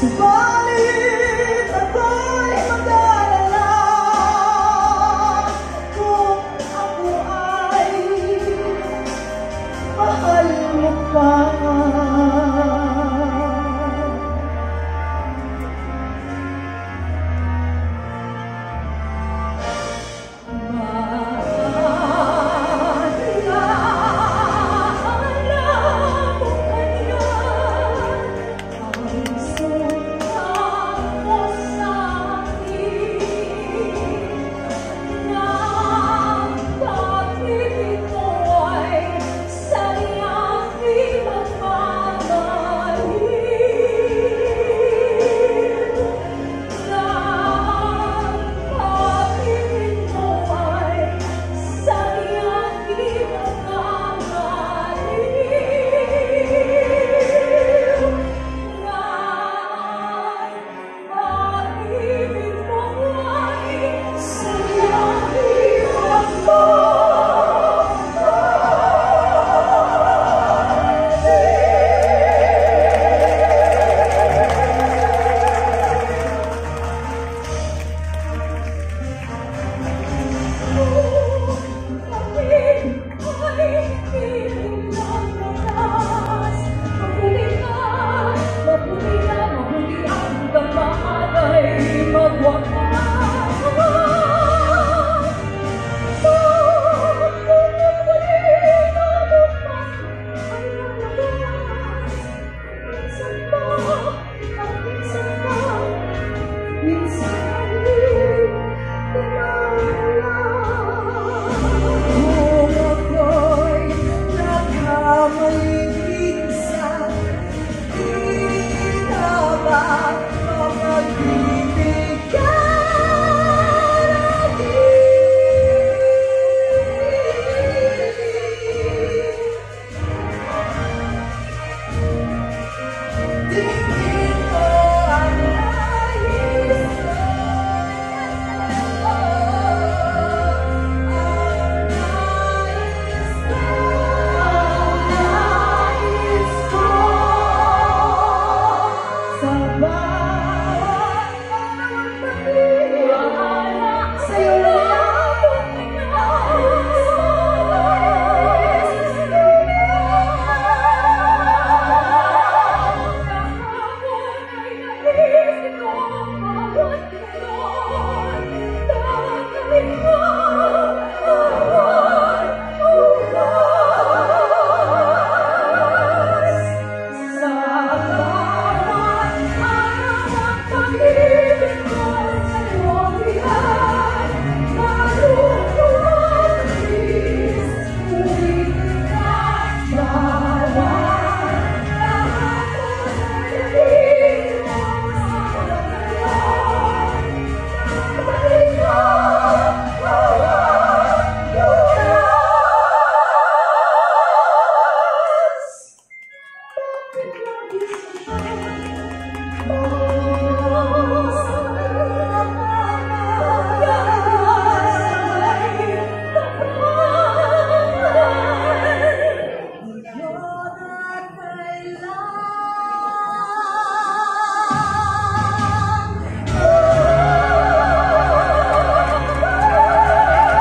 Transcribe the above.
Bye.